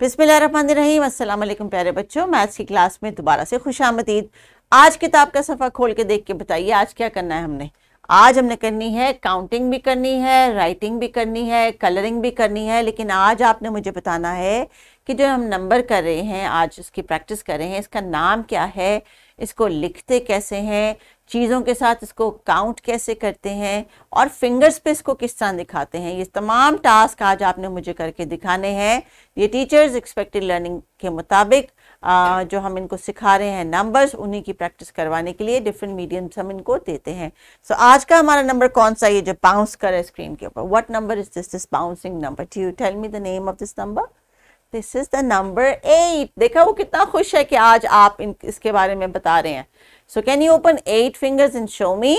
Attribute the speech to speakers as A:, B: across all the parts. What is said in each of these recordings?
A: बिस्मिल्लाहिर्रहमानिर्रहीम। अस्सलाम वालेकुम प्यारे बच्चों मैथ्स की क्लास में दोबारा से खुश आमदीद। आज किताब का सफ़ा खोल के देख के बताइए, आज क्या करना है हमने? आज हमने करनी है काउंटिंग भी करनी है राइटिंग भी करनी है कलरिंग भी करनी है, लेकिन आज आपने मुझे बताना है कि जो हम नंबर कर रहे हैं, आज इसकी प्रैक्टिस कर रहे हैं, इसका नाम क्या है, इसको लिखते कैसे हैं चीज़ों के साथ इसको काउंट कैसे करते हैं और फिंगर्स पे इसको किस तरह दिखाते हैं? ये तमाम टास्क आज आपने मुझे करके दिखाने हैं। ये टीचर्स एक्सपेक्टेड लर्निंग के मुताबिक जो हम इनको सिखा रहे हैं नंबर्स उन्हीं की प्रैक्टिस करवाने के लिए डिफरेंट मीडियम्स हम इनको देते हैं। सो so, आज का हमारा नंबर कौन सा ये जो बाउंस कर है स्क्रीन के ऊपर। What number is this this bouncing number you tell me the name of this number this is the number eight देखा वो कितना खुश है कि आज आप इन इसके बारे में बता रहे हैं। so, can you open eight fingers and show me?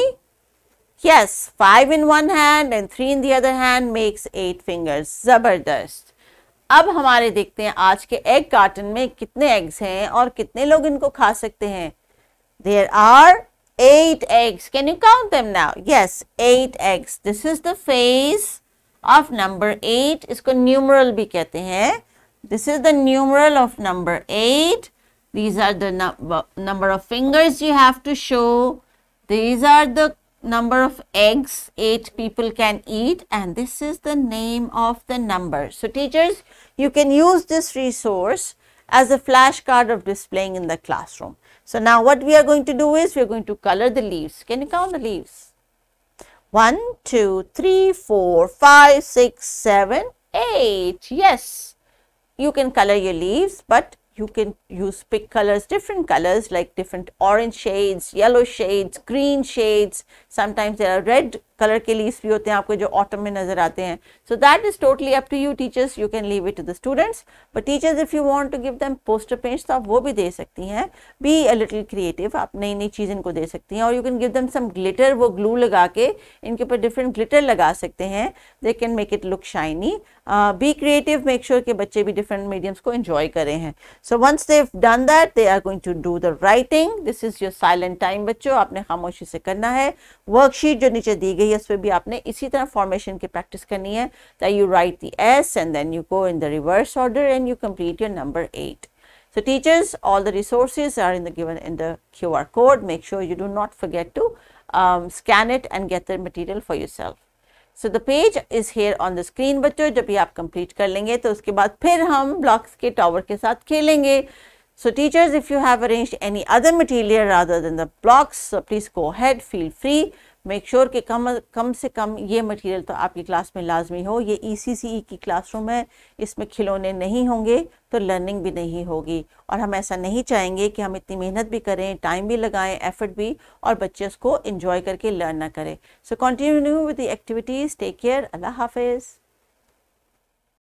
A: Yes, five in one hand and three in the other hand makes eight fingers. Zabardast. अब हमारे देखते हैं आज के एग कार्टन में कितने एग्स हैं और कितने लोग इनको खा सकते हैं। There are eight eggs can you count them now yes eight eggs this is the face of number eight इसको न्यूमरल भी कहते हैं। This is the numeral of number eight These are the num number of fingers you have to show. These are the number of eggs 8 people can eat and this is the name of the number. So teachers, you can use this resource as a flashcard of displaying in the classroom. So now what we are going to do is we are going to color the leaves. Can you count the leaves? 1, 2, 3, 4, 5, 6, 7, 8. Yes you can color your leaves but you can use pick colors different colors like different orange shades yellow shades green shades. Sometimes there are red colour के leaves भी होते हैं, आपको जो autumn में नज़र आते हैं। So that is totally up to you teachers you can leave it to the students but teachers if you want to give them poster paints तो आप वो भी दे सकती हैं। बी अ लिटिल क्रिएटिव आप नई नई चीज़ इनको दे सकती हैं। और you can give them some glitter वो ग्लू लगा के इनके ऊपर डिफरेंट ग्लिटर लगा सकते हैं। They can make it look shiny be creative make sure के बच्चे भी डिफरेंट मीडियम्स को एंजॉय करें हैं। So once they done that they are going to do the writing this is your silent time बच्चों. आपने खामोशी से करना है। वर्कशीट जो नीचे दी गई एस पे भी आपने इसी तरह फॉर्मेशन की प्रैक्टिस करनी है। That you write the S and then you go in the reverse order and you complete your number eight so teachers all the resources are in the given in the Q R code make sure you do not forget to scan it and get the material for yourself so the page is here on the screen बच्चों, जब भी आप complete कर लेंगे तो उसके बाद फिर हम ब्लॉक्स के टावर के साथ खेलेंगे। So teachers, if you have arranged any other material rather than the blocks, so please go ahead, feel free. Make sure कि कम कम से कम ये मटेरियल तो आपकी क्लास में लाजमी हो। ये ई सी सी ई की क्लासरूम है इसमें खिलौने नहीं होंगे तो लर्निंग भी नहीं होगी। और हम ऐसा नहीं चाहेंगे कि हम इतनी मेहनत भी करें टाइम भी लगाएँ एफर्ट भी और बच्चे उसको इन्जॉय करके लर्न ना करें। So continue with the activities take care अल्लाह हाफिज़.